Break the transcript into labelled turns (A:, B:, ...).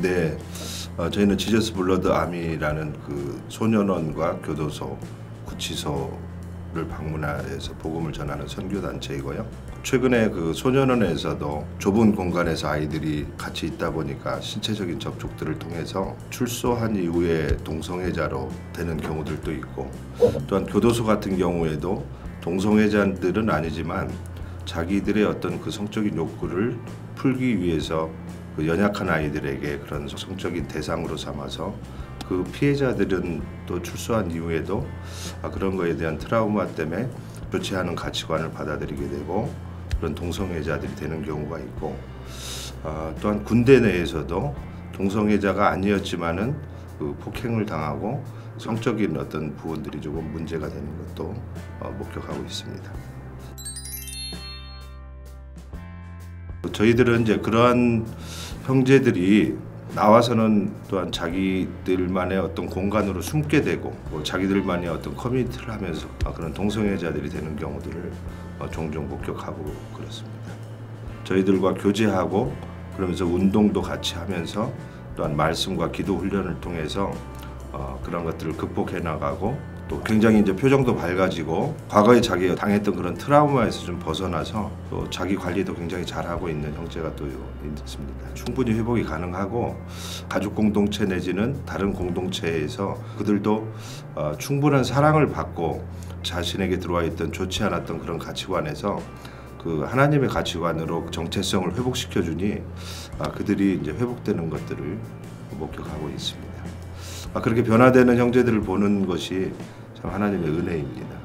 A: 네, 어, 저희는 Jesus Blood Army라는 그 소년원과 교도소, 구치소 를 방문해서 복음을 전하는 선교 단체이고요. 최근에 그 소년원에서도 좁은 공간에서 아이들이 같이 있다 보니까 신체적인 접촉들을 통해서 출소한 이후에 동성애자로 되는 경우들도 있고 또한 교도소 같은 경우에도 동성애자들은 아니지만 자기들의 어떤 그 성적인 욕구를 풀기 위해서 그 연약한 아이들에게 그런 성적인 대상으로 삼아서 그 피해자들은 또 출소한 이후에도 아, 그런 거에 대한 트라우마 때문에 좋지 않은 가치관을 받아들이게 되고 그런 동성애자들이 되는 경우가 있고 아, 또한 군대 내에서도 동성애자가 아니었지만은 그 폭행을 당하고 성적인 어떤 부분들이 조금 문제가 되는 것도 어, 목격하고 있습니다. 저희들은 이제 그러한 형제들이 나와서는 또한 자기들만의 어떤 공간으로 숨게 되고 뭐 자기들만의 어떤 커뮤니티를 하면서 아, 그런 동성애자들이 되는 경우들을 어, 종종 목격하고 그렇습니다. 저희들과 교제하고 그러면서 운동도 같이 하면서 또한 말씀과 기도 훈련을 통해서 어, 그런 것들을 극복해 나가고 또 굉장히 이제 표정도 밝아지고 과거에 자기가 당했던 그런 트라우마에서 좀 벗어나서 또 자기 관리도 굉장히 잘하고 있는 형제가 또 있습니다. 충분히 회복이 가능하고 가족 공동체 내지는 다른 공동체에서 그들도 어, 충분한 사랑을 받고 자신에게 들어와 있던 좋지 않았던 그런 가치관에서 그 하나님의 가치관으로 정체성을 회복시켜 주니 아, 그들이 이제 회복되는 것들을 목격하고 있습니다. 아, 그렇게 변화되는 형제들을 보는 것이 참 하나님의 은혜입니다.